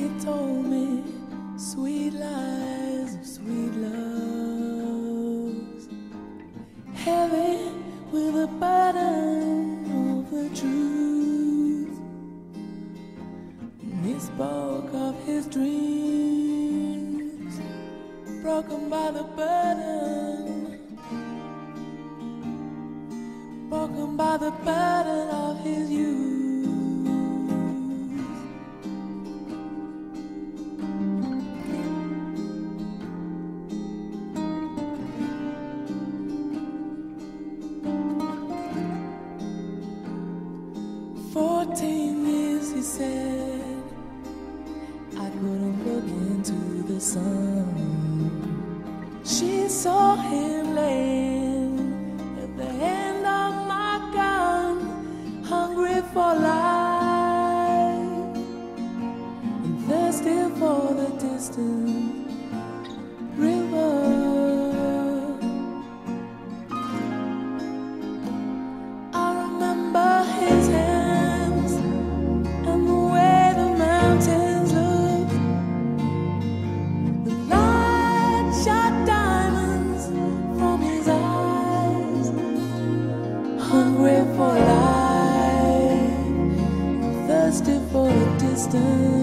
he told me sweet lies of sweet loves, heavy with a burden of the truth. And he spoke of his dreams, broken by the burden, broken by the burden. Fourteen years, he said, I couldn't look into the sun. She saw him laying at the end of my gun, hungry for life and thirsty for the distant distance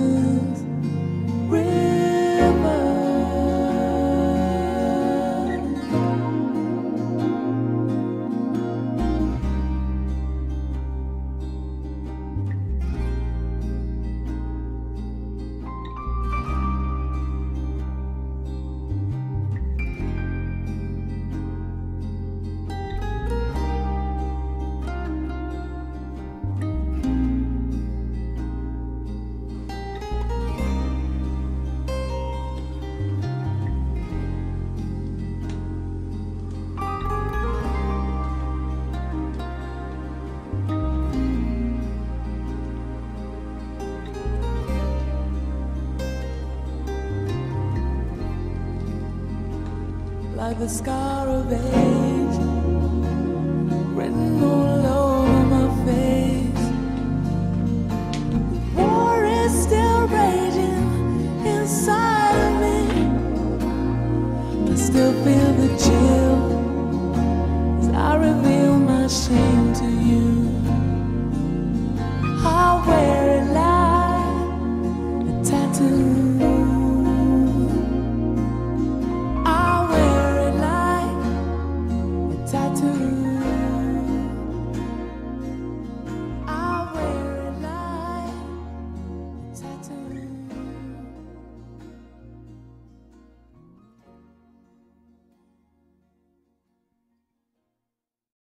like the scar of age written all over my face. The war is still raging inside of me. I still feel the chill as I reveal my shame to you.